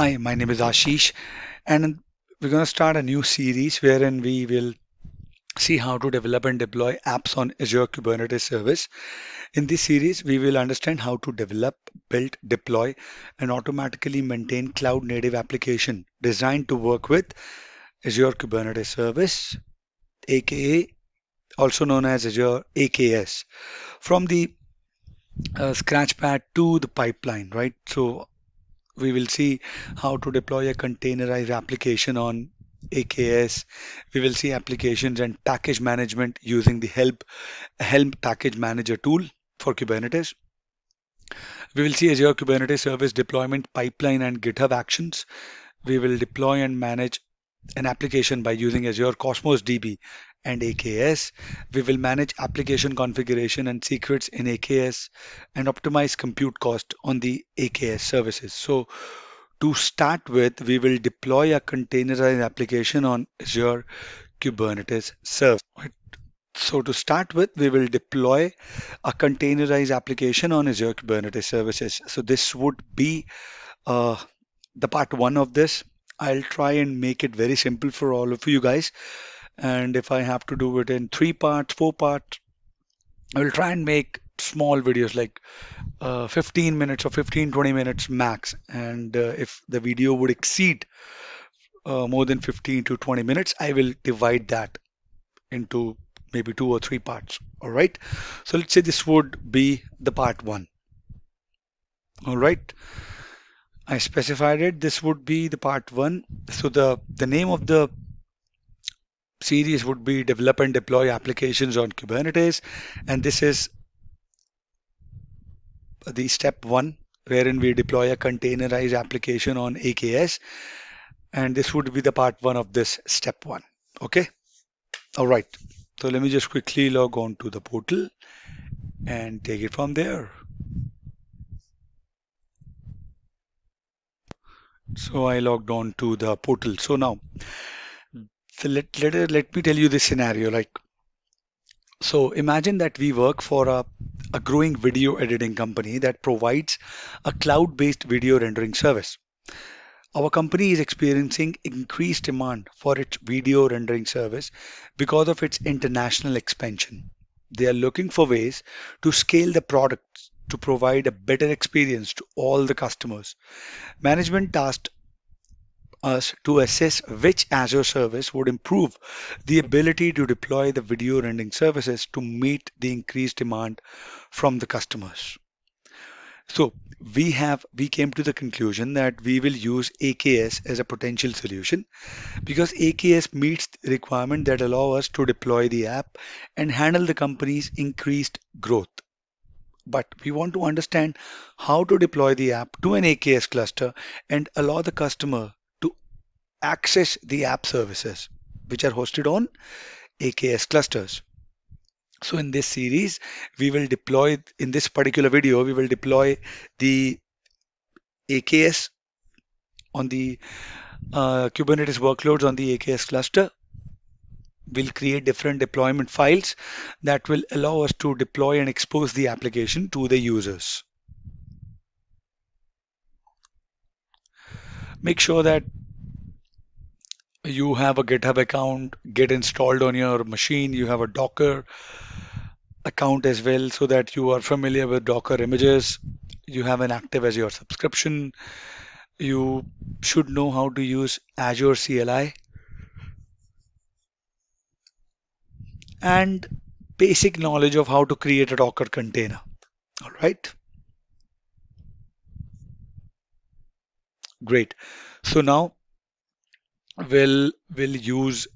Hi, my name is Ashish, and we're going to start a new series wherein we will see how to develop and deploy apps on Azure Kubernetes Service. In this series, we will understand how to develop, build, deploy, and automatically maintain cloud native application designed to work with Azure Kubernetes Service, aka also known as Azure AKS, from the uh, Scratchpad to the pipeline, right? So we will see how to deploy a containerized application on AKS. We will see applications and package management using the Helm, Helm package manager tool for Kubernetes. We will see Azure Kubernetes service deployment pipeline and GitHub actions. We will deploy and manage an application by using Azure Cosmos DB and AKS. We will manage application configuration and secrets in AKS and optimize compute cost on the AKS services. So to start with, we will deploy a containerized application on Azure Kubernetes service. So to start with, we will deploy a containerized application on Azure Kubernetes services. So this would be uh, the part one of this. I'll try and make it very simple for all of you guys. And if I have to do it in three parts, four parts, I will try and make small videos like uh, 15 minutes or 15, 20 minutes max. And uh, if the video would exceed uh, more than 15 to 20 minutes, I will divide that into maybe two or three parts. All right. So let's say this would be the part one. All right. I specified it. This would be the part one. So the, the name of the series would be develop and deploy applications on Kubernetes. And this is the step one, wherein we deploy a containerized application on AKS. And this would be the part one of this step one. Okay. All right. So let me just quickly log on to the portal and take it from there. So I logged on to the portal. So now, so let, let, uh, let me tell you this scenario. Like, so imagine that we work for a, a growing video editing company that provides a cloud-based video rendering service. Our company is experiencing increased demand for its video rendering service because of its international expansion. They are looking for ways to scale the products to provide a better experience to all the customers. Management tasked us to assess which Azure service would improve the ability to deploy the video rendering services to meet the increased demand from the customers. So we have we came to the conclusion that we will use AKS as a potential solution because AKS meets the requirement that allow us to deploy the app and handle the company's increased growth but we want to understand how to deploy the app to an AKS cluster and allow the customer to access the app services which are hosted on AKS clusters. So in this series, we will deploy, in this particular video, we will deploy the AKS on the uh, Kubernetes workloads on the AKS cluster we'll create different deployment files that will allow us to deploy and expose the application to the users. Make sure that you have a GitHub account, Git installed on your machine, you have a Docker account as well so that you are familiar with Docker images, you have an active Azure subscription, you should know how to use Azure CLI and basic knowledge of how to create a Docker container. All right. Great. So now we'll, we'll use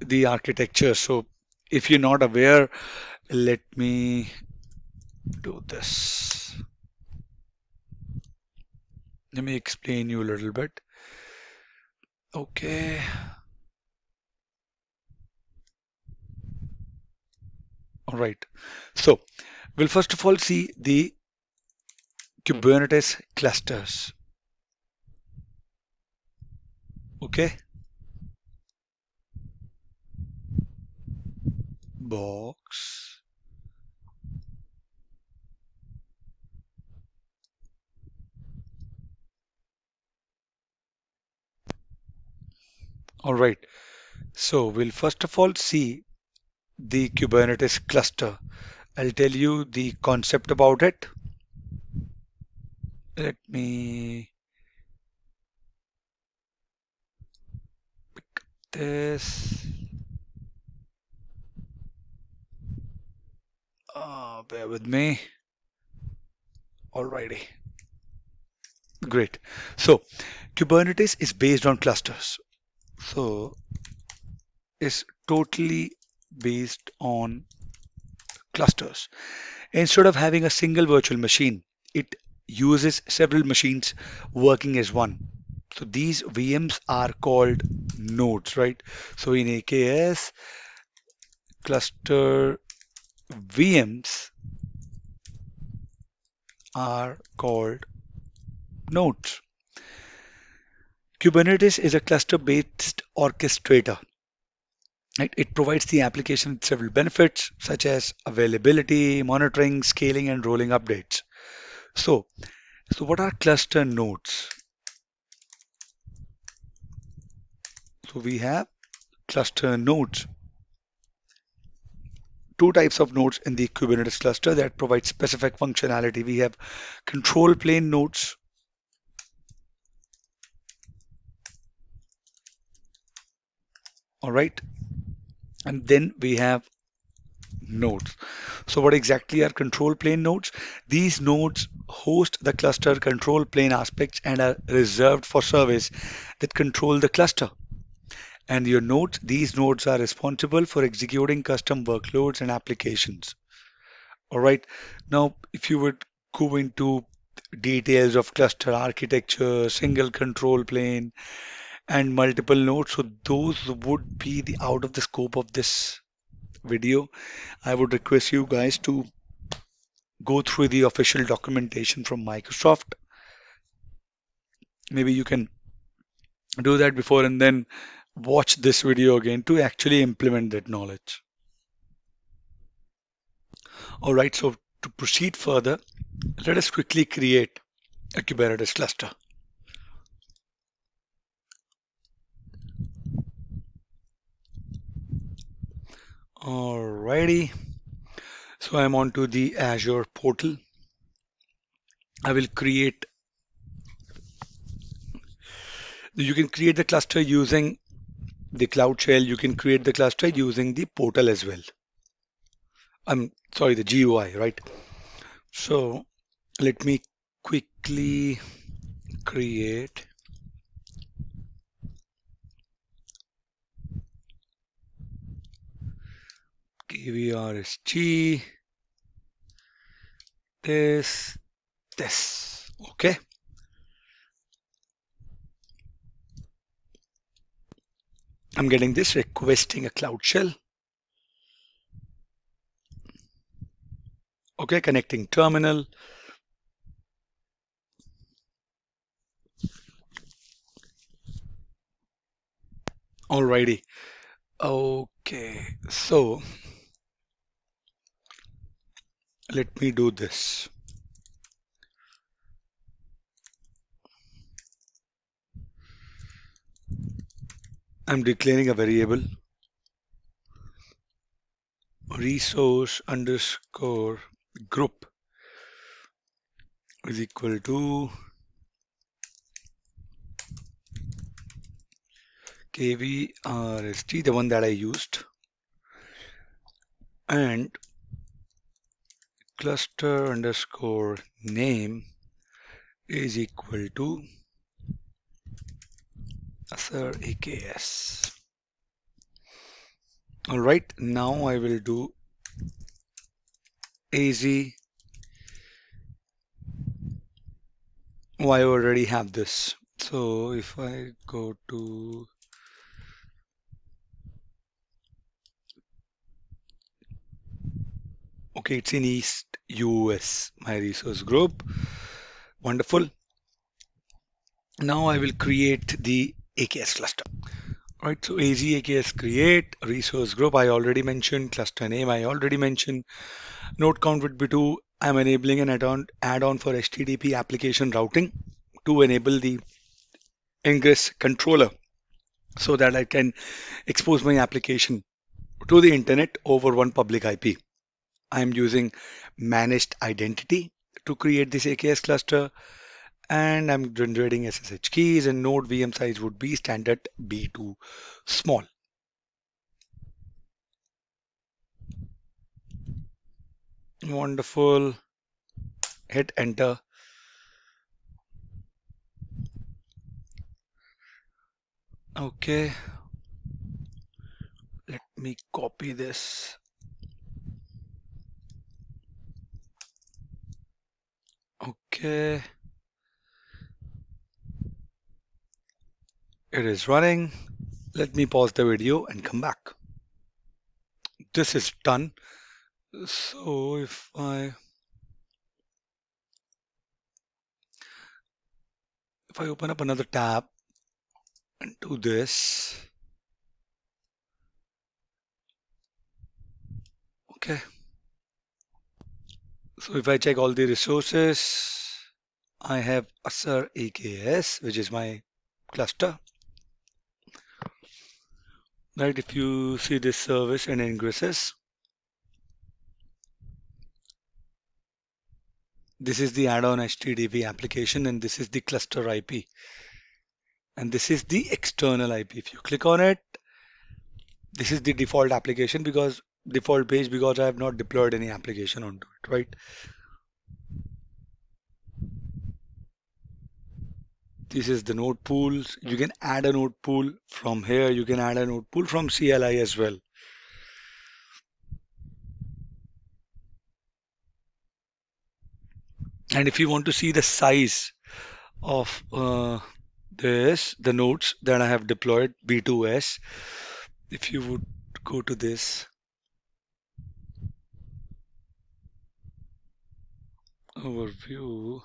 the architecture. So if you're not aware, let me do this. Let me explain you a little bit. Okay. All right. So we'll first of all see the Kubernetes clusters. Okay. Box. All right. So we'll first of all see the Kubernetes cluster. I'll tell you the concept about it. Let me pick this. Uh, bear with me. Alrighty. Great. So Kubernetes is based on clusters. So is totally based on clusters. Instead of having a single virtual machine, it uses several machines working as one. So these VMs are called nodes, right? So in AKS, cluster VMs are called nodes. Kubernetes is a cluster-based orchestrator. It provides the application several benefits such as availability, monitoring, scaling, and rolling updates. So, so what are cluster nodes? So we have cluster nodes. Two types of nodes in the Kubernetes cluster that provide specific functionality. We have control plane nodes. All right. And then we have nodes. So what exactly are control plane nodes? These nodes host the cluster control plane aspects and are reserved for service that control the cluster. And your nodes, these nodes are responsible for executing custom workloads and applications. All right. Now, if you would go into details of cluster architecture, single control plane, and multiple nodes, so those would be the out of the scope of this video. I would request you guys to go through the official documentation from Microsoft. Maybe you can do that before and then watch this video again to actually implement that knowledge. All right, so to proceed further, let us quickly create a Kubernetes cluster. Alrighty, so I'm onto the Azure portal. I will create, you can create the cluster using the Cloud Shell, you can create the cluster using the portal as well. I'm sorry, the GUI, right? So let me quickly create KVRSG, this, this, okay? I'm getting this requesting a Cloud Shell. Okay, connecting terminal. Alrighty. Okay, so let me do this. I'm declaring a variable. Resource underscore group is equal to kvrst the one that I used and cluster underscore name is equal to Azure AKS. All right, now I will do AZ. Oh, I already have this. So if I go to okay, it's in East US, my resource group. Wonderful. Now I will create the AKS cluster. Right, so AZ AKS create resource group. I already mentioned cluster name. I already mentioned node count would be two. I'm enabling an add-on add-on for HTTP application routing to enable the ingress controller so that I can expose my application to the internet over one public IP. I'm using managed identity to create this AKS cluster and I'm generating SSH keys and node VM size would be standard B2 small. Wonderful. Hit enter. Okay. Let me copy this. Okay. It is running. Let me pause the video and come back. This is done. So if I if I open up another tab and do this, okay. So if I check all the resources, I have Azure AKS, which is my cluster. Right, if you see this service and ingresses, this is the add-on HTTP application and this is the cluster IP. And this is the external IP. If you click on it, this is the default application because default page because I have not deployed any application onto it, right? This is the node pools. You can add a node pool from here. You can add a node pool from CLI as well. And if you want to see the size of uh, this, the nodes that I have deployed, B2S, if you would go to this, overview,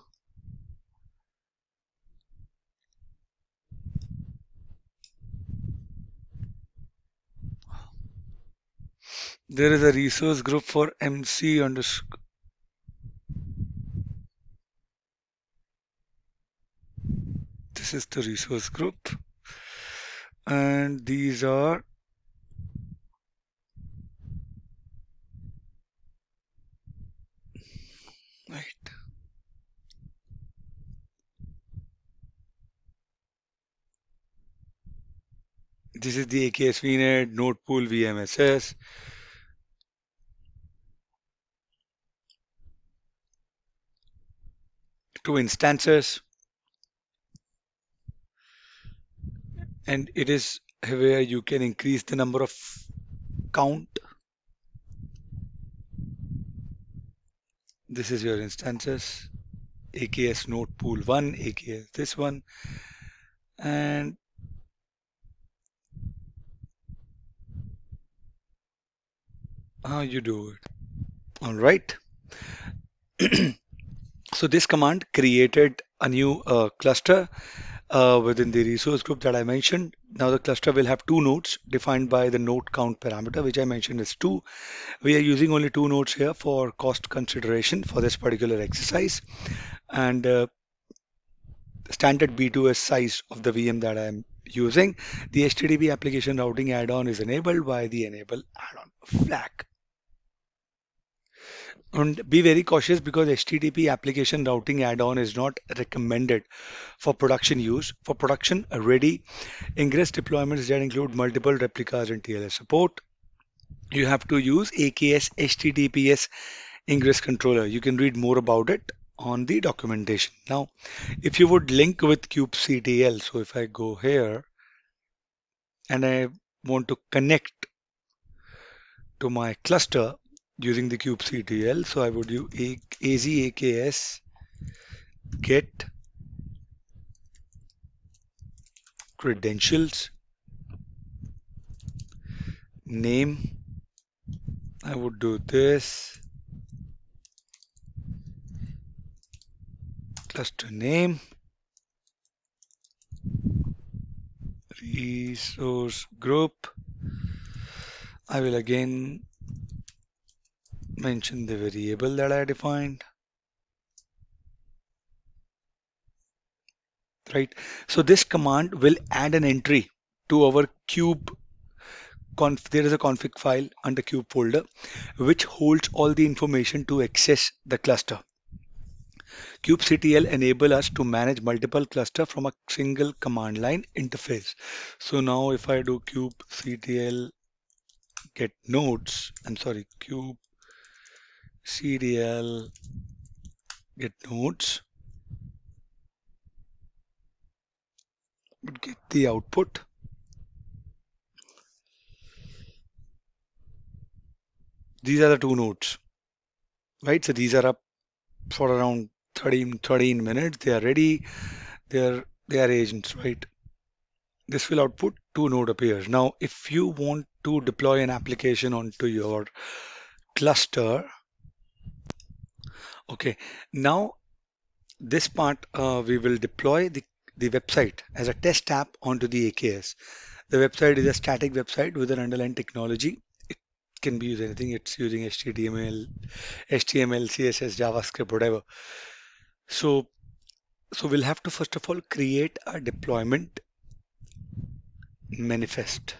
there is a resource group for MC this is the resource group. And these are right this is the AKS VNet node pool VMSS two instances. And it is where you can increase the number of count. This is your instances. AKS node pool 1 AKS this one. And how you do it all right so this command created a new uh, cluster uh, within the resource group that I mentioned. Now the cluster will have two nodes defined by the node count parameter, which I mentioned is two. We are using only two nodes here for cost consideration for this particular exercise. And uh, standard B2S size of the VM that I'm using, the HTTP application routing add-on is enabled by the enable add-on flag. And be very cautious because HTTP application routing add-on is not recommended for production use. For production ready ingress deployments that include multiple replicas and TLS support, you have to use AKS HTTPS ingress controller. You can read more about it on the documentation. Now, if you would link with kubectl, so if I go here and I want to connect to my cluster, using the kubectl. So I would do azaks get credentials name I would do this cluster name resource group I will again mention the variable that I defined. Right. So this command will add an entry to our cube conf there is a config file under kube folder which holds all the information to access the cluster. Kubectl enable us to manage multiple cluster from a single command line interface. So now if I do kubectl get nodes, I'm sorry, kubectl get nodes would get the output these are the two nodes right so these are up for around 13 13 minutes. They are ready. They're they are agents right? This will output two node appears. Now if you want to deploy an application onto your cluster okay now this part uh, we will deploy the the website as a test app onto the AKS the website is a static website with an underlying technology. It can be used anything. It's using HTML, HTML, CSS, JavaScript, whatever. So, so we'll have to first of all create a deployment manifest.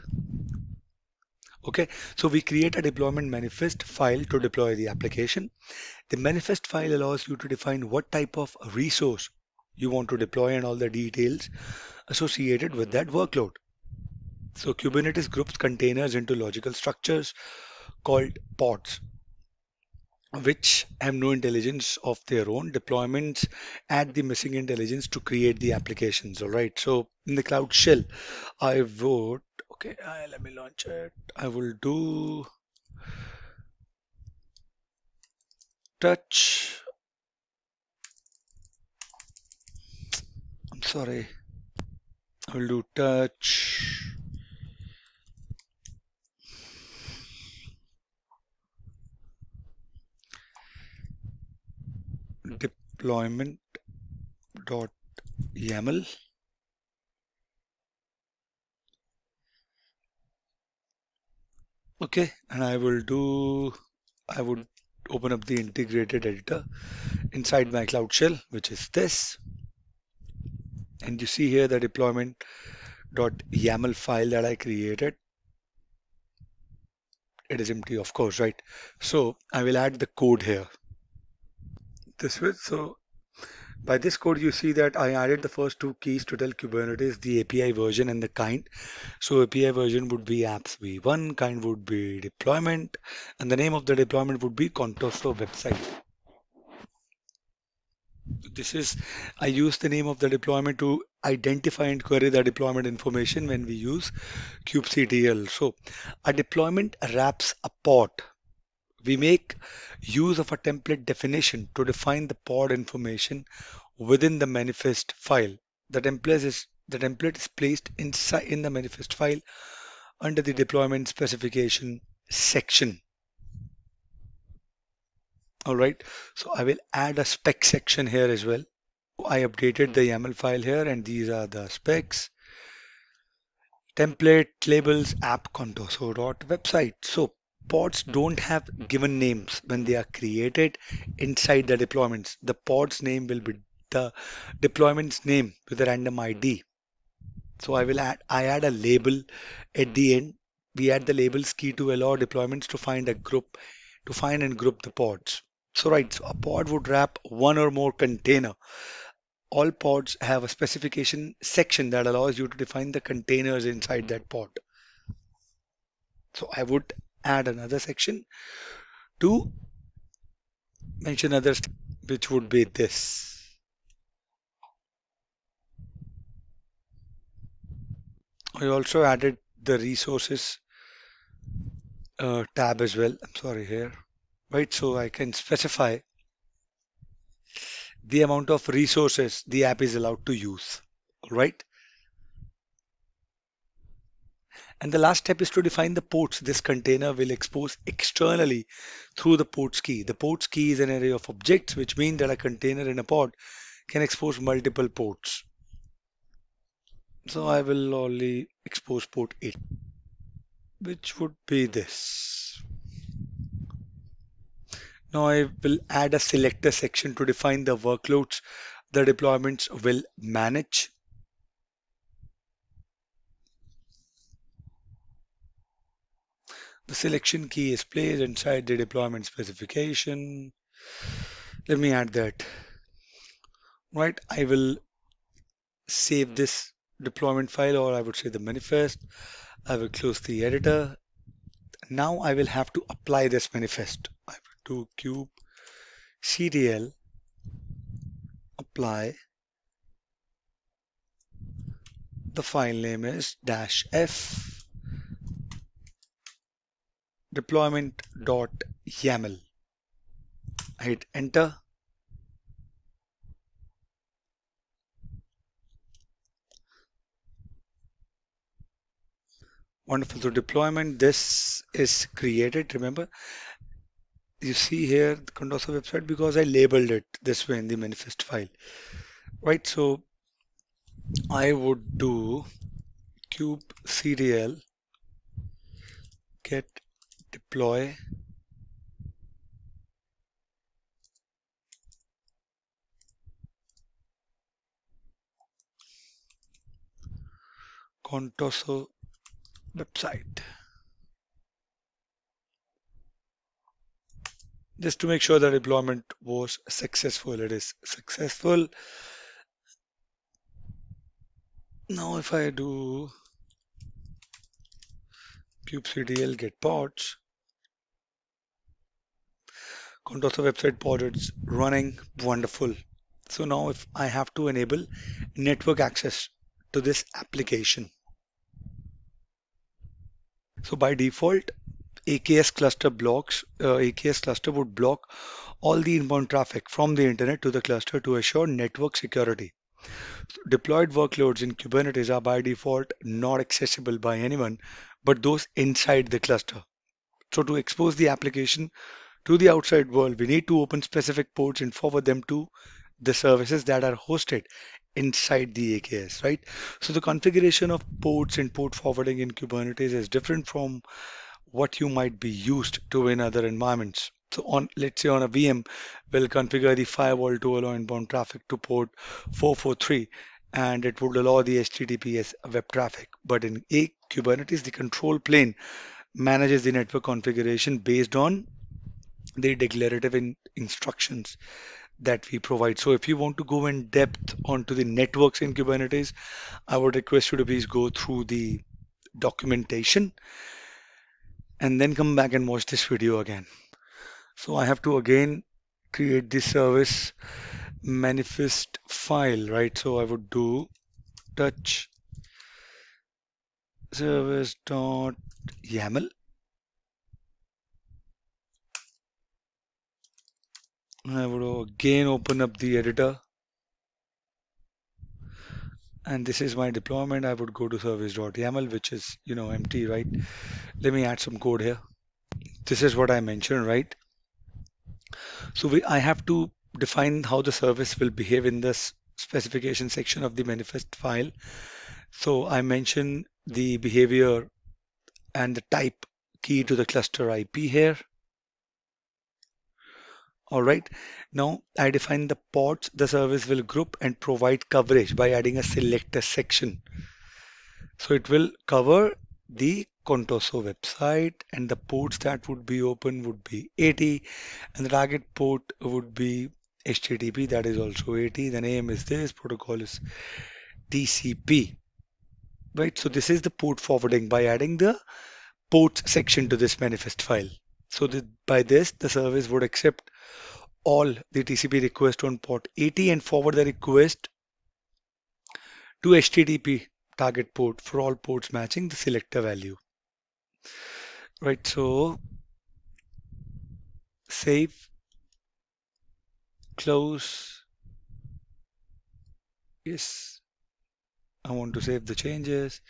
Okay, so we create a deployment manifest file to deploy the application. The manifest file allows you to define what type of resource you want to deploy and all the details associated with that workload. So Kubernetes groups containers into logical structures called pods which have no intelligence of their own deployments add the missing intelligence to create the applications all right? So in the cloud shell i would okay uh, let me launch it. I will do touch. I'm sorry. I will do touch deployment dot YAML. Okay and I will do I would open up the integrated editor inside my cloud shell which is this. And you see here the deployment dot YAML file that I created. It is empty of course right? So I will add the code here this way. So by this code, you see that I added the first two keys to tell Kubernetes the API version and the kind. So API version would be apps v1, kind would be deployment, and the name of the deployment would be Contoso website. This is, I use the name of the deployment to identify and query the deployment information when we use kubectl. So a deployment wraps a pod we make use of a template definition to define the pod information within the manifest file. The template is the template is placed inside in the manifest file under the deployment specification section. All right, so I will add a spec section here as well. I updated the YAML file here and these are the specs. Template labels app contoso dot website. So pods hmm. don't have hmm. given names when they are created inside the deployments. The pod's name will be the deployment's name with a random hmm. ID. So I will add, I add a label at the end. We add the labels key to allow deployments to find a group, to find and group the pods. So right, so a pod would wrap one or more container. All pods have a specification section that allows you to define the containers inside that pod. So I would add another section to mention others which would be this. I also added the resources uh, tab as well. I'm sorry here. Right so I can specify the amount of resources the app is allowed to use. All right And the last step is to define the ports this container will expose externally through the ports key. The ports key is an array of objects, which means that a container in a pod can expose multiple ports. So I will only expose port 8, which would be this. Now I will add a selector section to define the workloads the deployments will manage the selection key is placed inside the deployment specification. Let me add that. Right, I will save hmm. this deployment file or I would say the manifest. I will close the editor. Now I will have to apply this manifest. I will do kube cdl apply the file name is dash f deployment.yaml. hit enter. Wonderful. So deployment, this is created. Remember, you see here the Contoso website because I labeled it this way in the manifest file. Right. So I would do kube serial get deploy Contoso website. Just to make sure the deployment was successful. It is successful. Now if I do kubectl get pods, Contoso website pod is running wonderful. So now if I have to enable network access to this application. So by default, AKS cluster blocks, uh, AKS cluster would block all the inbound traffic from the internet to the cluster to assure network security. So deployed workloads in Kubernetes are by default not accessible by anyone but those inside the cluster. So to expose the application to the outside world, we need to open specific ports and forward them to the services that are hosted inside the AKS, right? So the configuration of ports and port forwarding in Kubernetes is different from what you might be used to in other environments. So on, let's say on a VM, we'll configure the firewall to allow inbound traffic to port 443 and it would allow the HTTPS web traffic. But in a Kubernetes, the control plane manages the network configuration based on the declarative in instructions that we provide. So if you want to go in depth onto the networks in Kubernetes, I would request you to please go through the documentation and then come back and watch this video again. So I have to again create the service manifest file, right? So I would do touch service.yaml I would again open up the editor. And this is my deployment. I would go to service.yaml which is you know empty right? Let me add some code here. This is what I mentioned right? So we, I have to define how the service will behave in this specification section of the manifest file. So I mentioned the behavior and the type key to the cluster IP here all right. Now I define the pods the service will group and provide coverage by adding a selector section. So it will cover the Contoso website and the ports that would be open would be 80 and the target port would be HTTP that is also 80. The name is this, protocol is TCP. Right, so this is the port forwarding by adding the ports section to this manifest file. So by this, the service would accept all the TCP request on port 80 and forward the request to HTTP target port for all ports matching the selector value. Right, so save, close, yes, I want to save the changes.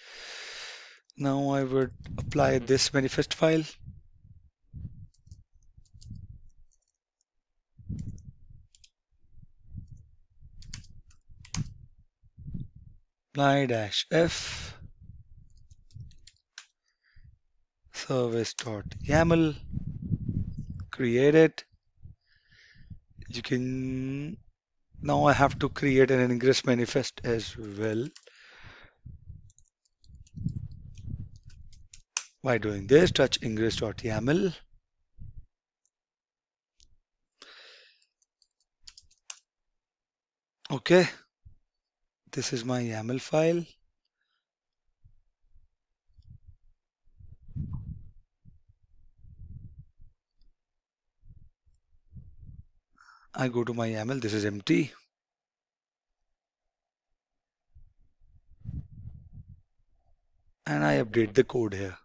Now I would apply mm-hmm. this manifest file apply dash f service.yaml create it you can now I have to create an ingress manifest as well. By doing this, touch ingress dot yaml. Okay, this is my YAML file. I go to my YAML, this is empty. And I update the code here.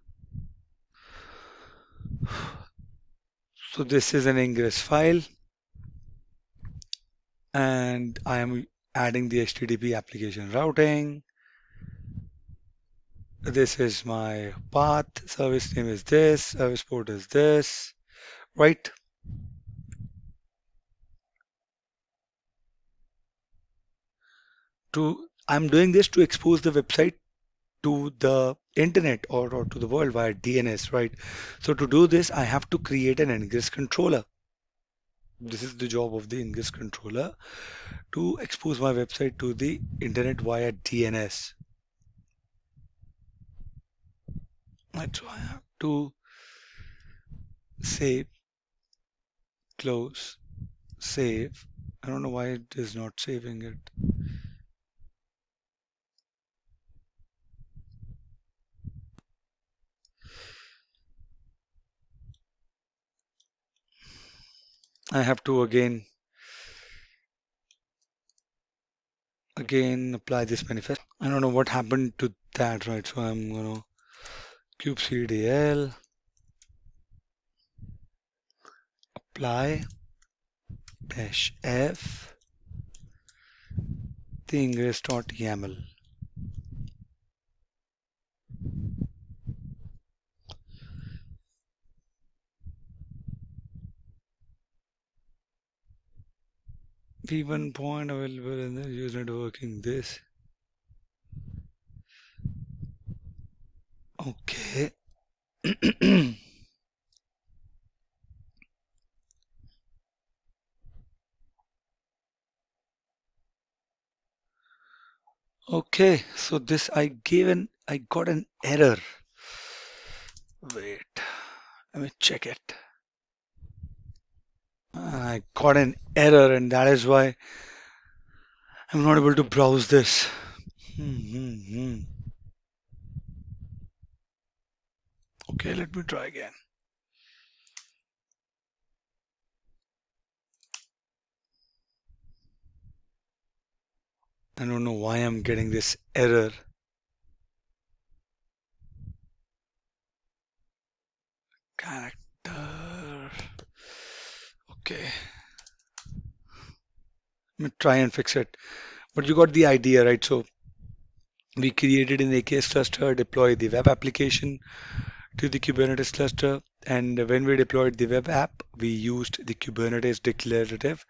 So this is an ingress file and I am adding the HTTP application routing. This is my path, service name is this, service port is this, right? To I'm doing this to expose the website to the internet or, or to the world via DNS, right? So to do this, I have to create an ingress controller. This is the job of the ingress controller to expose my website to the internet via DNS. Right, so I have to save, close, save. I don't know why it is not saving it. I have to again again apply this manifest. I don't know what happened to that, right? So I'm gonna kubectl apply dash f the ingress.yaml. v1 point available in the user networking this. Okay. Okay so this I gave an I got an error. Wait let me check it I got an error and that is why I'm not able to browse this. Hmm, hmm, hmm. Okay, let me try again. I don't know why I'm getting this error. Character. Okay. Let me try and fix it. But you got the idea, right? So we created an AKS cluster, deploy the web application to the Kubernetes cluster. And when we deployed the web app, we used the Kubernetes declarative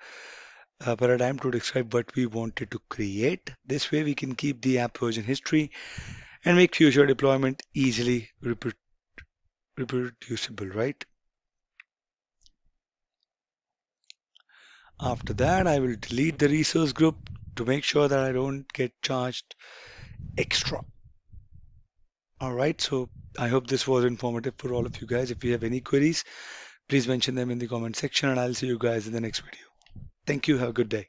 uh, paradigm to describe what we wanted to create. This way we can keep the app version history and make future deployment easily reproducible, right? After that, I will delete the resource group to make sure that I don't get charged extra. All right, so I hope this was informative for all of you guys. If you have any queries, please mention them in the comment section and I'll see you guys in the next video. Thank you. Have a good day.